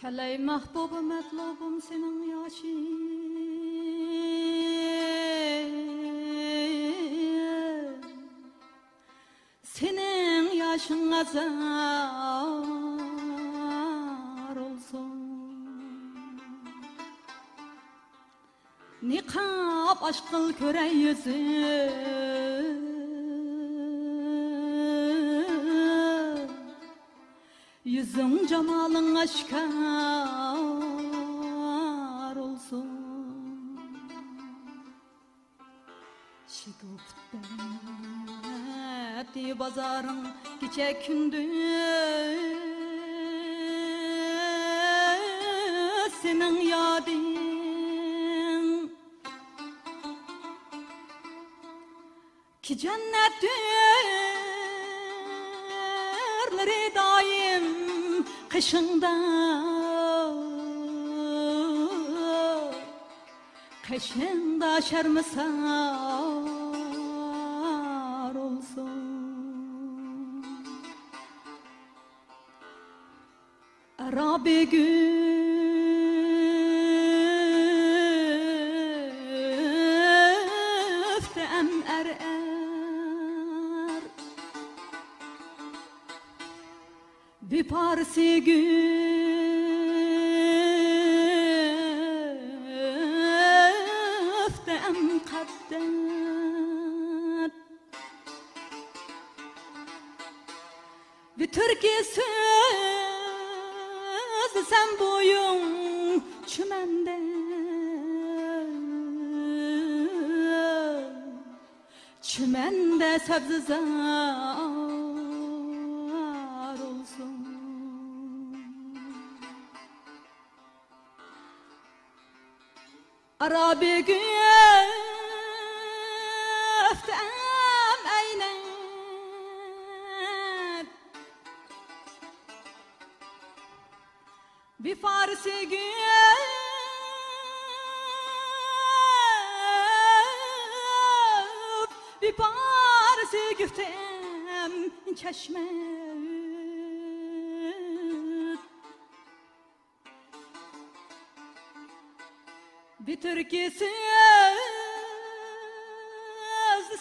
Keley mahbubum metlubum senin yaşın. Senin yaşın azar olsun. Nikab aşkıl köre yüzü Yüzün cemalın aşkar olsun. Şiguftet bazarın gece gündüz Senin yadın. Ki cennet kışında Kışında şermisar olsun. Arabi güftem Bir parsi güftem kaddet Bir türkü söz sen boyun çümende. Çümende sebzezar Arabi güftem eyler Bir Farsi güf Bir Farsi güftem çeşme Bir türkü söz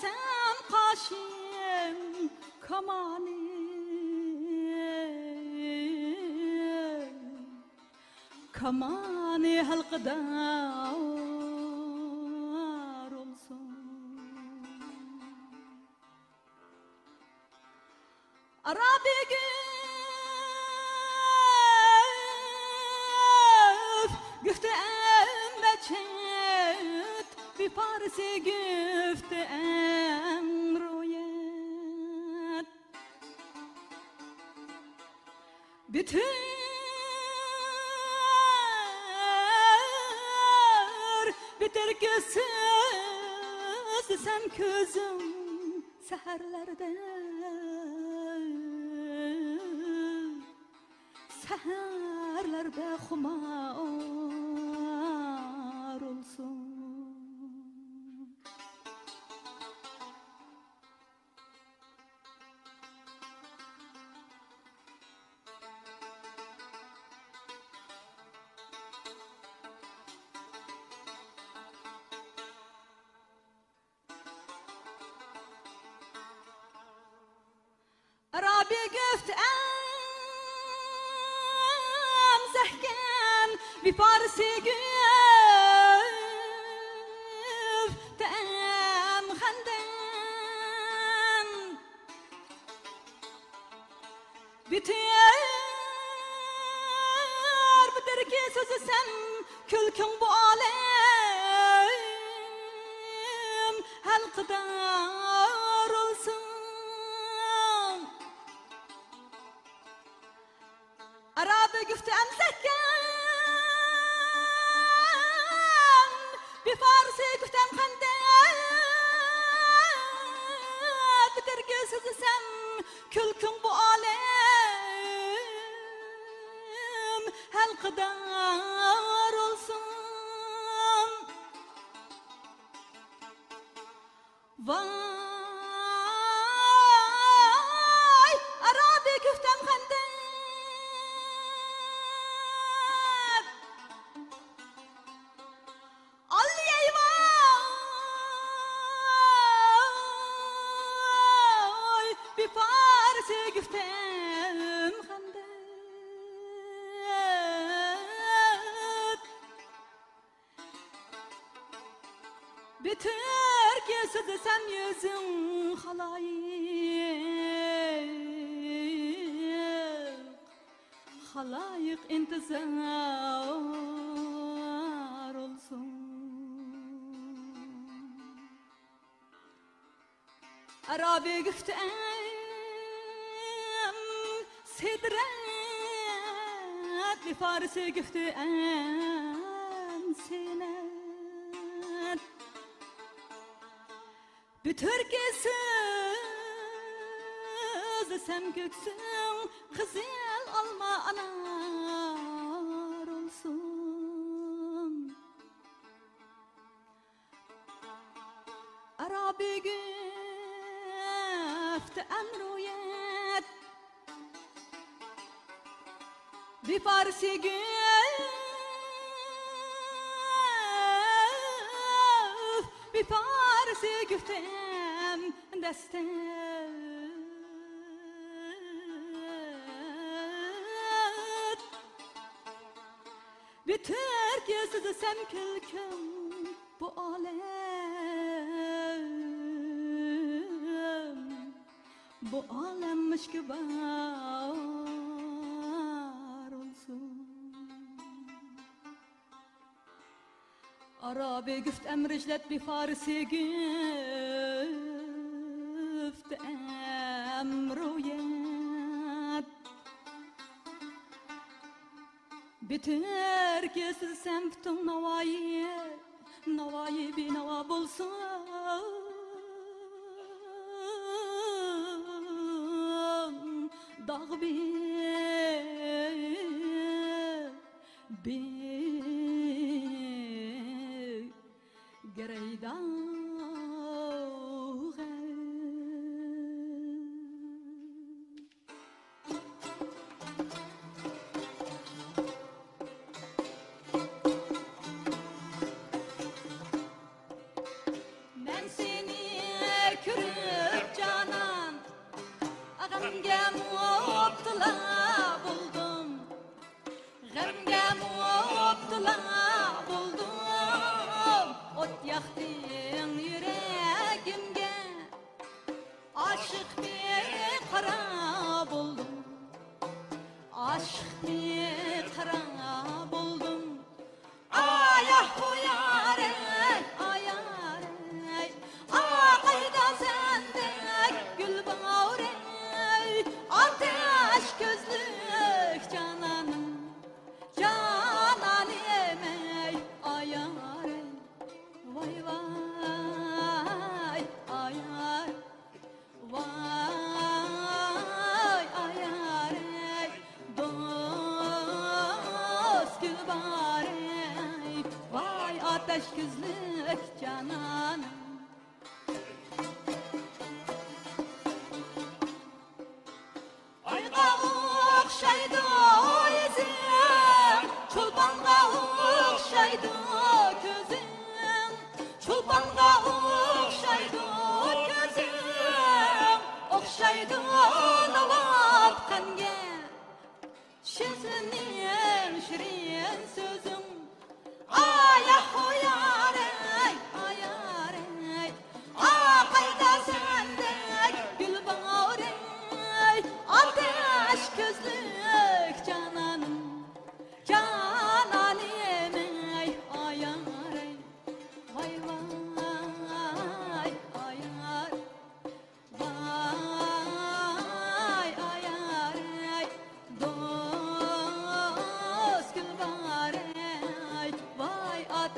sen kaşım kamani halkadar olsun. Arabi güf bir Farsi güftem rüyet Bitir bitir gözsüz sen közüm seherlerde. Seherlerde olsun biter Biterki sözü sen külkün bu alem. Halkıdar olsun. Arabi güftü emsekken Bir farsi güftem kandem Biterki sözü sen külkün bu alem kadar olsun. Vay Bitir kesidi sen yüzün halayık. Halayık intizar olsun. Arabi güftem sidret Li Farsi güftem sinet Bir Türkesi sen göksün Kızıl alma anar olsun. Arabi güft emruyet Bir Farsi güft Destet Bir Türk yazısı sen kölküm bu alem. Bu alemmiş ki var olsun. Arabi güft emriclet bir Farsi güft Herkes semtun navayi Navayi bir nava bulsun Dağ bir bir 말도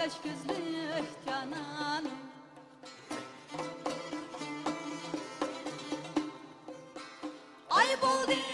ateş gözlük cananım Ay bol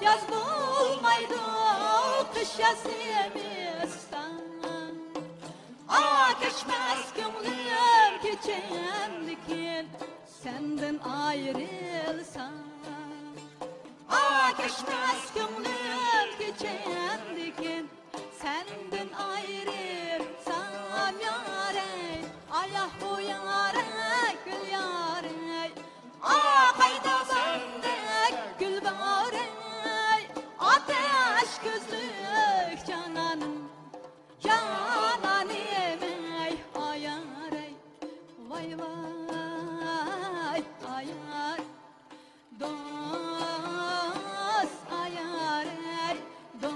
yaz bulmaydı Qış yasemistan Aa geçmez gönlüm geçendikin Senden ayrılsam. Aa geçmez gönlüm Vay vay ayar Dost ayarey Dost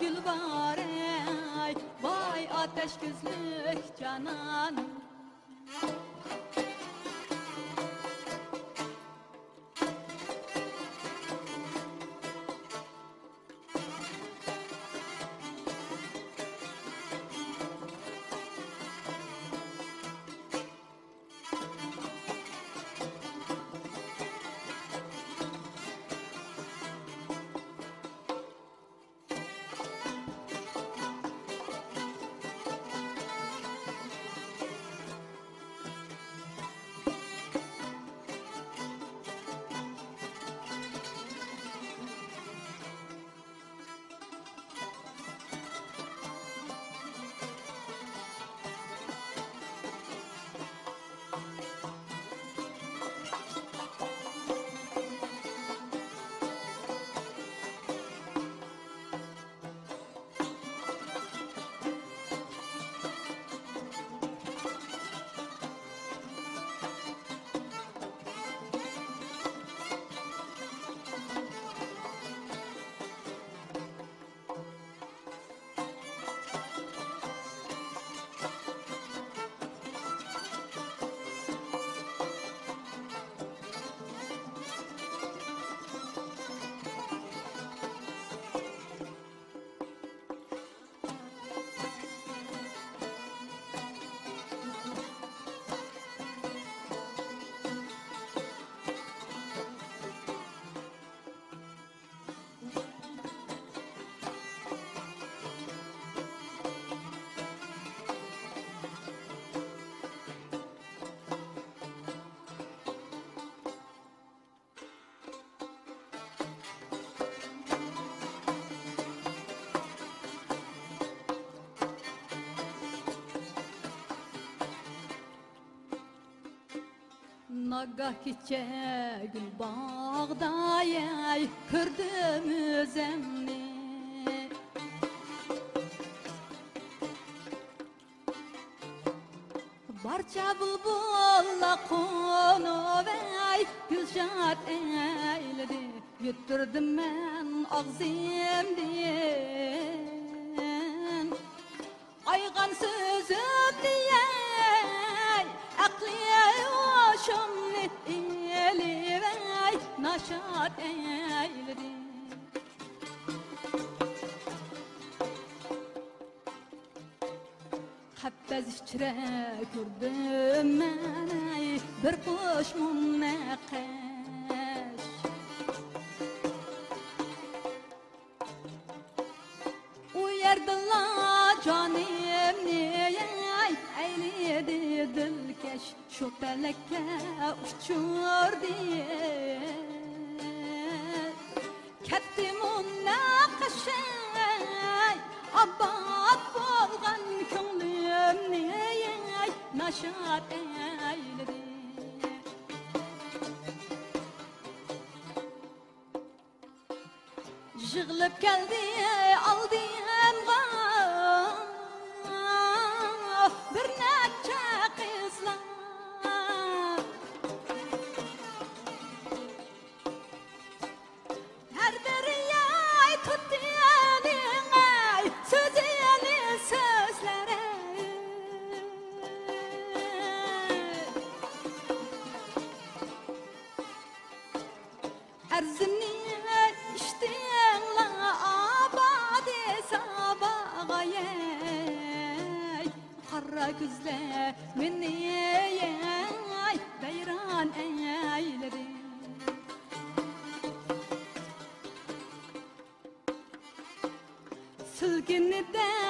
gülbarey Vay ateş gözlük cananım Nagah kiçe gül bağda yay kırdım özemni Barça bulbulla konu vay Gülşat eyledi Yutturdım ben ağzımdan Aygan sözüm diye Akliye vay Naşat eyledi Habbez içre gördüm ay, bir kuş munnekeş Uyardılar canım niye eyledi dilkeş Şu felekte uçur كتمونا قشاي أبا بولغن كونلمني نشاط جغلب 続けねだ